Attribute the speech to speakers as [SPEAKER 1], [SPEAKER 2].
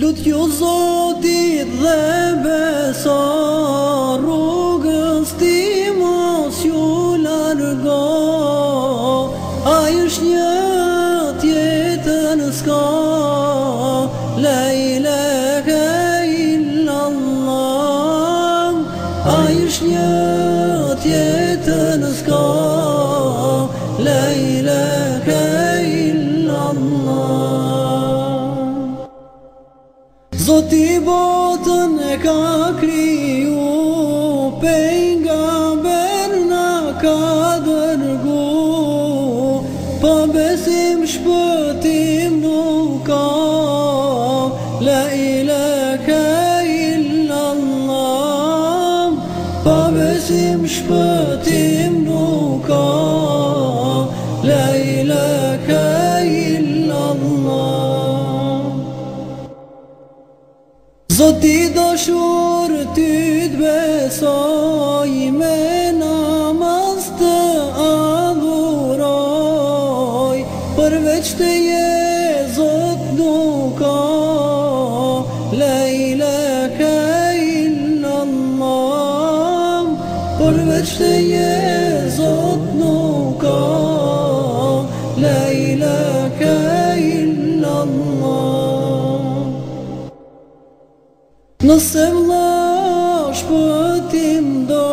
[SPEAKER 1] Lut ju zoti dhe beso rrugës ti mos ju largo A jësh një tjetën s'ka Lejle ke illallah A jësh një tjetën s'ka Zoti botën e ka kriju, pej nga bërna ka dërgu, Pa po besim shpëtim nukam, la ila ka Allah Pa po besim shpëtim nukam. Zoti dëshur ty të besoj me namaz të adhuroj Përveç të je zot nuk o lejle ke illa mam Përveç të je nuk o Nëse mla është për tim do